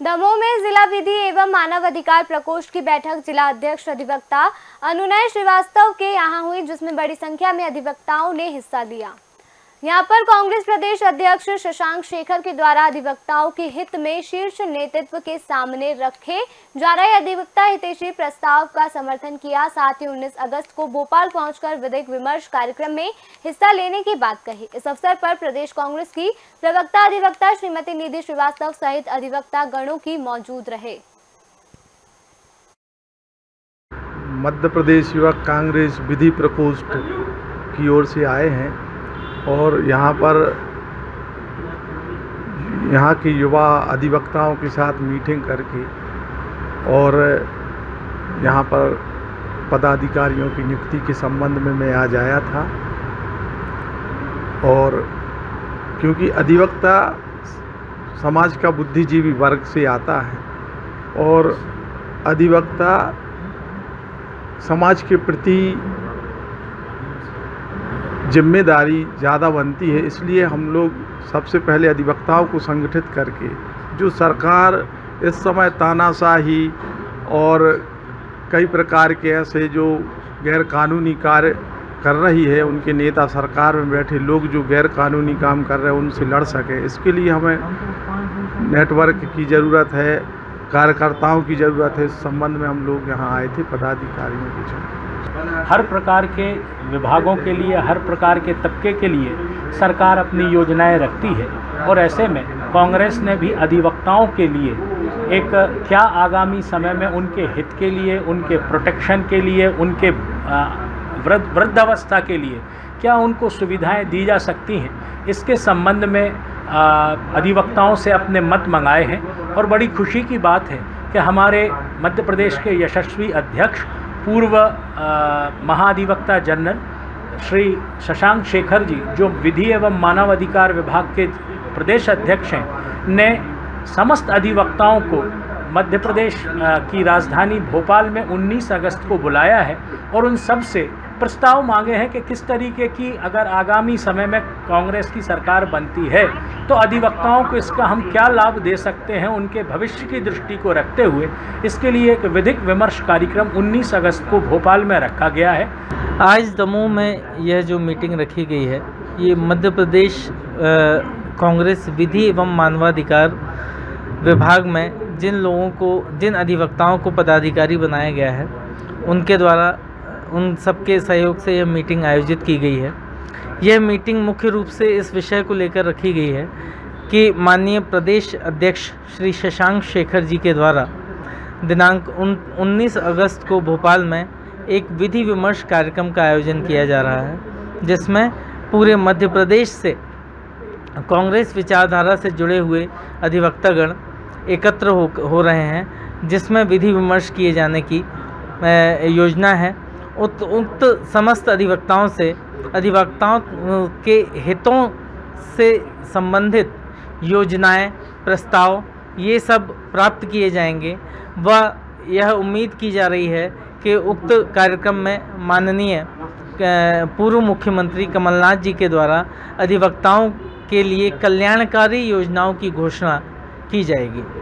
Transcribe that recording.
दमोह में जिला विधि एवं मानव अधिकार प्रकोष्ठ की बैठक जिला अध्यक्ष अधिवक्ता अनुनय श्रीवास्तव के यहाँ हुई, जिसमें बड़ी संख्या में अधिवक्ताओं ने हिस्सा लिया। यहाँ पर कांग्रेस प्रदेश अध्यक्ष शशांक शेखर के द्वारा अधिवक्ताओं के हित में शीर्ष नेतृत्व के सामने रखे जा रहे अधिवक्ता हितैषी प्रस्ताव का समर्थन किया। साथ ही 19 अगस्त को भोपाल पहुंचकर विधिक विमर्श कार्यक्रम में हिस्सा लेने की बात कही। इस अवसर पर प्रदेश कांग्रेस की प्रवक्ता अधिवक्ता श्रीमती निधि श्रीवास्तव सहित अधिवक्ता गणों की मौजूद रहे। मध्य प्रदेश युवक कांग्रेस विधि प्रकोष्ठ की ओर से आए हैं। और यहाँ पर यहाँ के युवा अधिवक्ताओं के साथ मीटिंग करके और यहाँ पर पदाधिकारियों की नियुक्ति के संबंध में मैं आज आया था। और क्योंकि अधिवक्ता समाज का बुद्धिजीवी वर्ग से आता है और अधिवक्ता समाज के प्रति ज़िम्मेदारी ज़्यादा बनती है, इसलिए हम लोग सबसे पहले अधिवक्ताओं को संगठित करके, जो सरकार इस समय तानाशाही और कई प्रकार के ऐसे जो गैर कानूनी कार्य कर रही है, उनके नेता सरकार में बैठे लोग जो गैर कानूनी काम कर रहे हैं, उनसे लड़ सकें। इसके लिए हमें नेटवर्क की ज़रूरत है, कार्यकर्ताओं की ज़रूरत है, इस संबंध में हम लोग यहाँ आए थे, पदाधिकारियों के चलते हर प्रकार के विभागों के लिए, हर प्रकार के तबके के लिए सरकार अपनी योजनाएँ रखती है। और ऐसे में कांग्रेस ने भी अधिवक्ताओं के लिए एक क्या आगामी समय में उनके हित के लिए, उनके प्रोटेक्शन के लिए, उनके वृद्ध, वृद्धावस्था के लिए क्या उनको सुविधाएँ दी जा सकती हैं? इसके संबंध में अधिवक्ताओं से अपने मत मंगाए हैं। और बड़ी खुशी की बात है कि हमारे मध्य प्रदेश के यशस्वी अध्यक्ष पूर्व महाधिवक्ता जनरल श्री शशांक शेखर जी, जो विधि एवं मानव अधिकार विभाग के प्रदेश अध्यक्ष हैं, ने समस्त अधिवक्ताओं को मध्य प्रदेश की राजधानी भोपाल में 19 अगस्त को बुलाया है और उन सबसे प्रस्ताव मांगे हैं कि किस तरीके की अगर आगामी समय में कांग्रेस की सरकार बनती है तो अधिवक्ताओं को इसका हम क्या लाभ दे सकते हैं उनके भविष्य की दृष्टि को रखते हुए। इसके लिए एक विधिक विमर्श कार्यक्रम 19 अगस्त को भोपाल में रखा गया है। आज दमोह में यह जो मीटिंग रखी गई है, ये मध्य प्रदेश कांग्रेस विधि एवं मानवाधिकार विभाग में जिन लोगों को, जिन अधिवक्ताओं को पदाधिकारी बनाया गया है, उनके द्वारा, उन सबके सहयोग से यह मीटिंग आयोजित की गई है। यह मीटिंग मुख्य रूप से इस विषय को लेकर रखी गई है कि माननीय प्रदेश अध्यक्ष श्री शशांक शेखर जी के द्वारा दिनांक उन 19 अगस्त को भोपाल में एक विधि विमर्श कार्यक्रम का आयोजन किया जा रहा है, जिसमें पूरे मध्य प्रदेश से कांग्रेस विचारधारा से जुड़े हुए अधिवक्तागण एकत्र हो हो रहे हैं, जिसमें विधि विमर्श किए जाने की योजना है। उक्त उक्त समस्त अधिवक्ताओं से, अधिवक्ताओं के हितों से संबंधित योजनाएँ, प्रस्ताव, ये सब प्राप्त किए जाएँगे। व यह उम्मीद की जा रही है कि उक्त कार्यक्रम में माननीय पूर्व मुख्यमंत्री कमलनाथ जी के द्वारा अधिवक्ताओं के लिए कल्याणकारी योजनाओं की घोषणा की जाएगी।